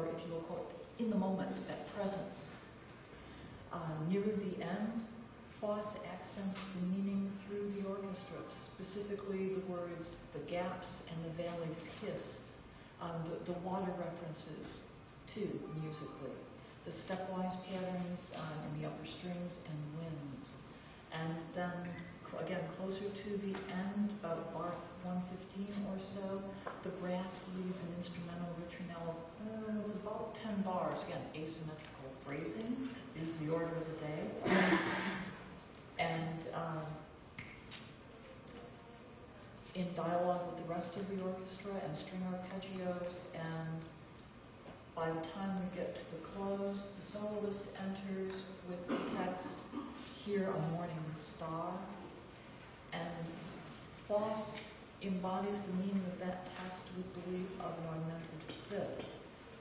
or if you it in the moment, at presence. Uh, near the end, Foss accents the meaning through the orchestra, specifically the words the gaps and the valleys hiss, um, the, the water references too, musically, the stepwise patterns um, in the upper strings and winds. And then again, closer to the end, about bar 115 or so, the brass leads an instrumental ritornello. Uh, it's about 10 bars. Again, asymmetrical phrasing is the order of the day and um, in dialogue with the rest of the orchestra and string arpeggios. And by the time we get to the close, the soloist enters with the text, Here a Morning Star. And Foss embodies the meaning of that text with the belief of an augmented fifth.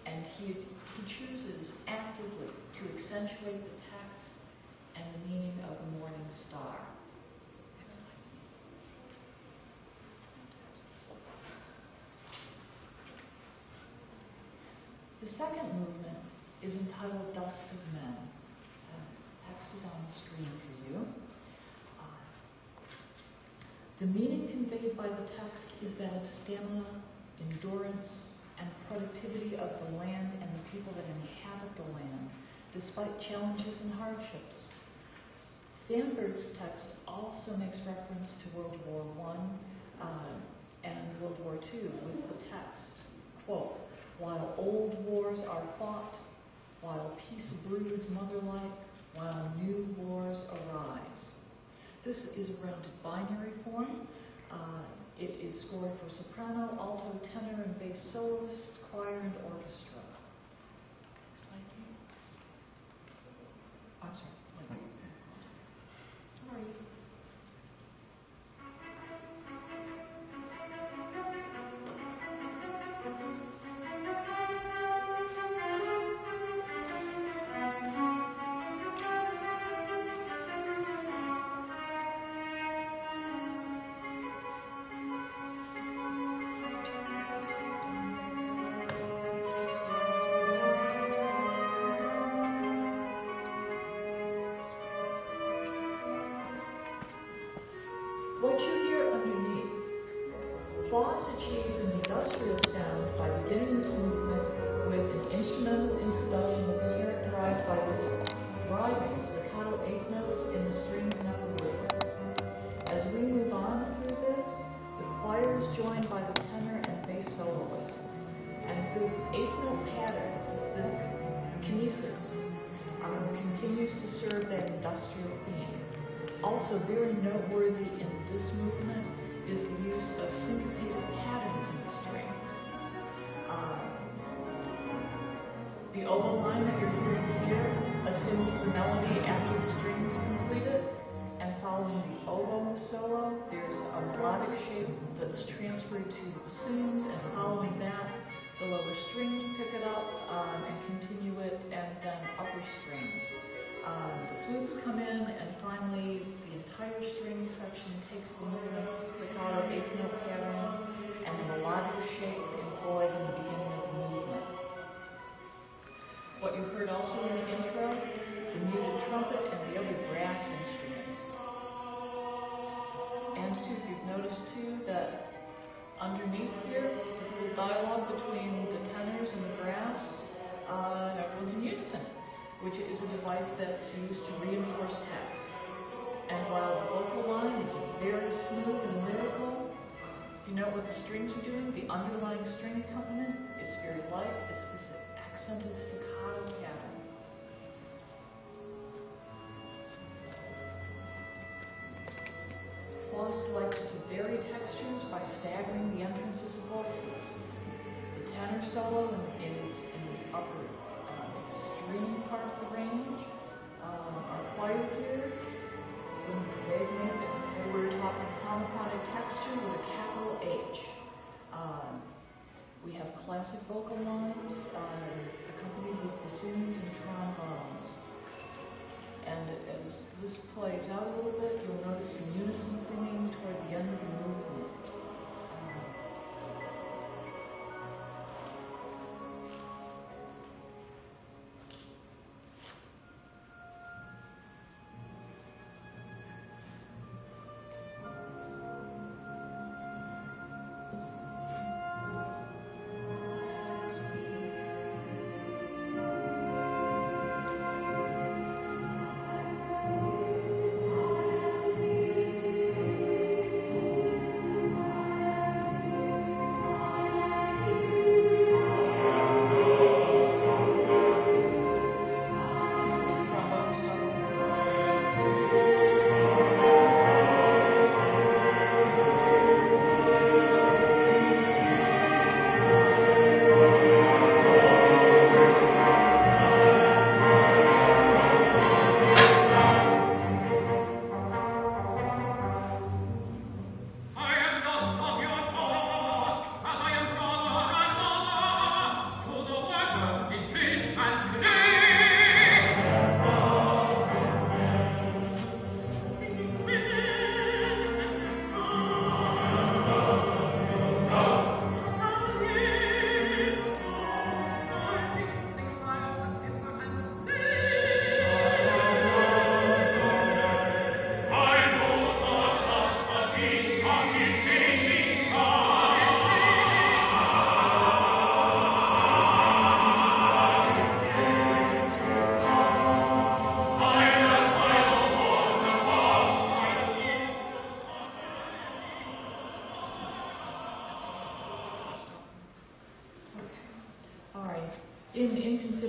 And he, he chooses actively to accentuate the text and the meaning of the morning star. The second movement is entitled Dust of Men. Uh, text is on the screen for you. The meaning conveyed by the text is that of stamina, endurance, and productivity of the land and the people that inhabit the land, despite challenges and hardships. Sandburg's text also makes reference to World War I uh, and World War II with the text, quote, while old wars are fought, while peace broods mother-like, while new wars. This is a rounded binary form. Uh, it is scored for soprano, alto, tenor, and bass soloists, choir, and orchestra. that industrial theme. Also very noteworthy in this movement is the use of syncopated patterns in the strings. Um, the oboe line that you're hearing here assumes the melody after the string is completed, and following the oboe solo, there's a melodic shape that's transferred to the bassoons, and following that, the lower strings pick it up um, and continue it, and then upper strings. Um, the flutes come in, and finally the entire string section takes the movements, staccato, eighth note pattern, vary textures by staggering the entrances of voices. The tenor solo is in the upper um, extreme part of the range. Um, our choir here, when they they were talking homophonic texture with a capital H. Um, we have classic vocal lines.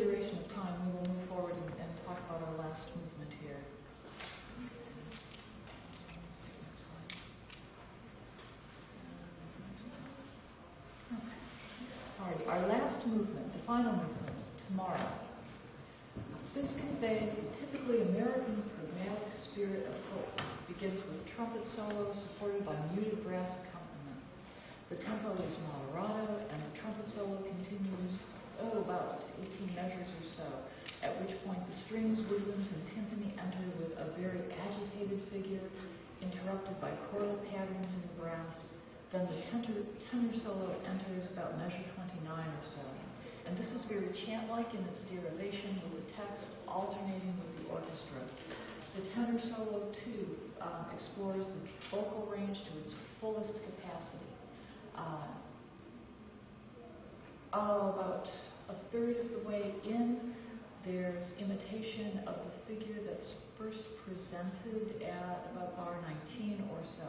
Consideration of time, we will move forward and, and talk about our last movement here. Alrighty, our last movement, the final movement, tomorrow. This conveys the typically American pragmatic spirit of hope. It begins with trumpet solo supported by muted brass accompaniment. The tempo is moderato, and the trumpet solo continues, oh, about 18 measures or so, at which point the strings, woodwinds, and timpani enter with a very agitated figure, interrupted by choral patterns in the brass. Then the tenor, tenor solo enters about measure 29 or so. And this is very chant-like in its derivation, with the text alternating with the orchestra. The tenor solo, too, um, explores the vocal range to its fullest capacity. Uh, oh, about third of the way in, there's imitation of the figure that's first presented at about bar 19 or so.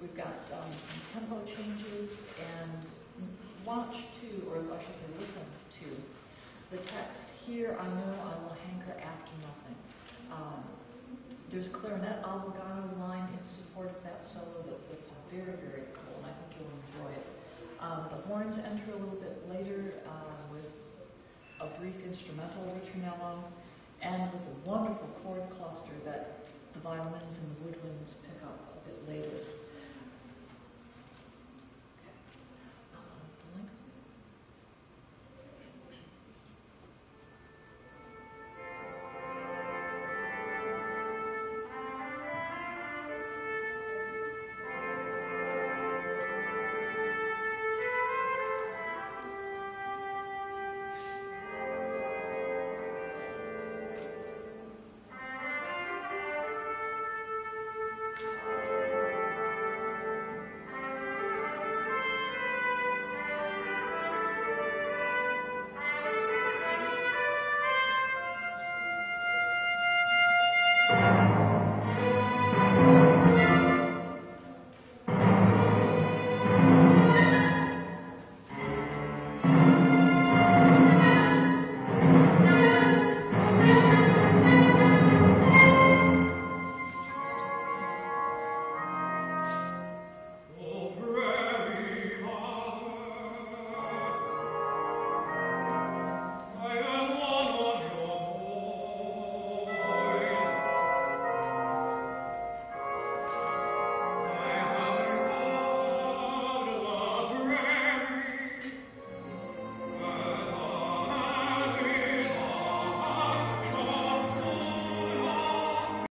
We've got um, some tempo changes and watch to, or I should say listen to, the text. Here I know I will hanker after nothing. Um, there's clarinet obligato line in support of that solo that, that's very, very cool, and I think you'll enjoy it. Um, the horns enter a little bit later uh, a brief instrumental ritornello and with a wonderful chord cluster that the violins and the woodwinds